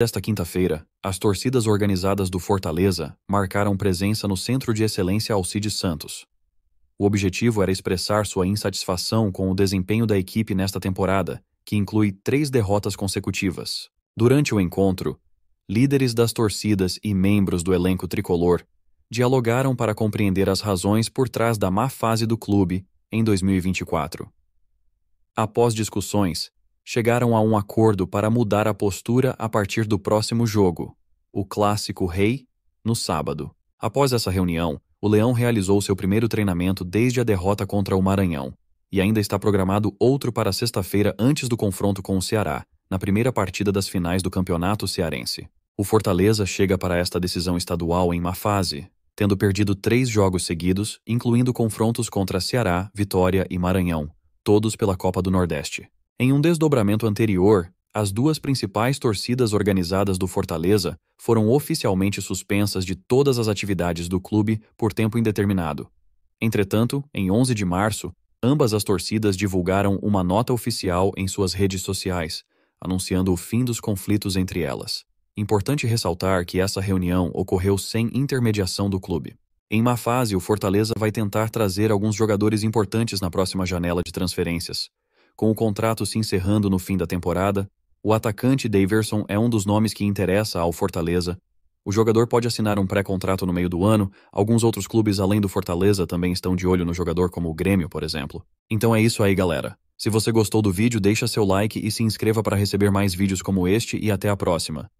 Desta quinta-feira, as torcidas organizadas do Fortaleza marcaram presença no Centro de Excelência Alcides Santos. O objetivo era expressar sua insatisfação com o desempenho da equipe nesta temporada, que inclui três derrotas consecutivas. Durante o encontro, líderes das torcidas e membros do elenco tricolor dialogaram para compreender as razões por trás da má fase do clube em 2024. Após discussões, chegaram a um acordo para mudar a postura a partir do próximo jogo, o clássico Rei, no sábado. Após essa reunião, o Leão realizou seu primeiro treinamento desde a derrota contra o Maranhão, e ainda está programado outro para sexta-feira antes do confronto com o Ceará, na primeira partida das finais do Campeonato Cearense. O Fortaleza chega para esta decisão estadual em má fase, tendo perdido três jogos seguidos, incluindo confrontos contra Ceará, Vitória e Maranhão, todos pela Copa do Nordeste. Em um desdobramento anterior, as duas principais torcidas organizadas do Fortaleza foram oficialmente suspensas de todas as atividades do clube por tempo indeterminado. Entretanto, em 11 de março, ambas as torcidas divulgaram uma nota oficial em suas redes sociais, anunciando o fim dos conflitos entre elas. Importante ressaltar que essa reunião ocorreu sem intermediação do clube. Em má fase, o Fortaleza vai tentar trazer alguns jogadores importantes na próxima janela de transferências, com o contrato se encerrando no fim da temporada, o atacante Daverson é um dos nomes que interessa ao Fortaleza. O jogador pode assinar um pré-contrato no meio do ano, alguns outros clubes além do Fortaleza também estão de olho no jogador, como o Grêmio, por exemplo. Então é isso aí, galera. Se você gostou do vídeo, deixa seu like e se inscreva para receber mais vídeos como este e até a próxima.